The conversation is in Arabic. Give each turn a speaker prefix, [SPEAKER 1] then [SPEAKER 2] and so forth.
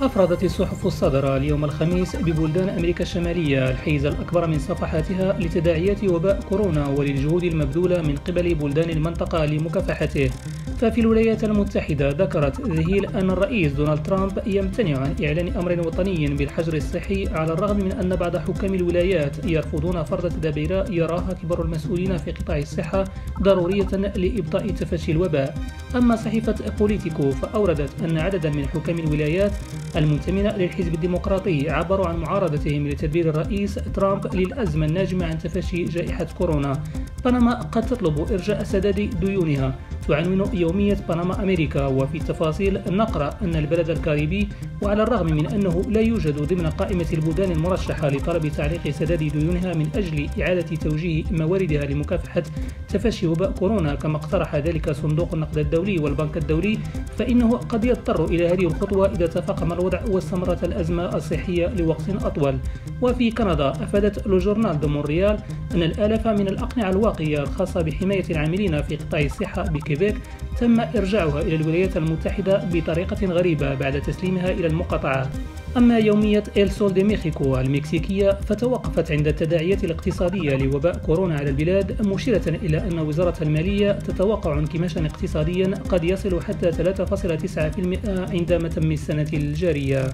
[SPEAKER 1] أفردت الصحف الصادرة اليوم الخميس ببلدان أمريكا الشمالية الحيز الأكبر من صفحاتها لتداعيات وباء كورونا وللجهود المبذولة من قبل بلدان المنطقة لمكافحته. ففي الولايات المتحدة ذكرت ذهيل أن الرئيس دونالد ترامب يمتنع عن إعلان أمر وطني بالحجر الصحي على الرغم من أن بعض حكام الولايات يرفضون فرض تدابير يراها كبار المسؤولين في قطاع الصحة ضرورية لإبطاء تفشي الوباء. أما صحيفة بوليتيكو فأوردت أن عددا من حكام الولايات المنتمين للحزب الديمقراطي عبروا عن معارضتهم لتدبير الرئيس ترامب للأزمة الناجمة عن تفشي جائحة كورونا. بنما قد تطلب إرجاء سداد ديونها. تعنون يومية بنما أمريكا وفي التفاصيل نقرأ أن البلد الكاريبي وعلى الرغم من أنه لا يوجد ضمن قائمة البلدان المرشحة لطلب تعليق سداد ديونها من أجل إعادة توجيه مواردها لمكافحة تفشي وباء كورونا كما اقترح ذلك صندوق النقد الدولي والبنك الدولي فإنه قد يضطر إلى هذه الخطوة إذا تفاقم الوضع واستمرت الأزمة الصحية لوقت أطول. وفي كندا أفادت لوجورنال دو مونريال أن الآلاف من الأقنعة الواقية الخاصة بحماية العاملين في قطاع الصحة بكيبيك تم إرجاعها إلى الولايات المتحدة بطريقة غريبة بعد تسليمها إلى المقاطعات أما يومية إل سول دي ميخيكو المكسيكية فتوقفت عند التداعيات الاقتصادية لوباء كورونا على البلاد مشيرة إلى أن وزارة المالية تتوقع انكماشا اقتصاديا قد يصل حتى 3.9% عندما تم السنة الجارية.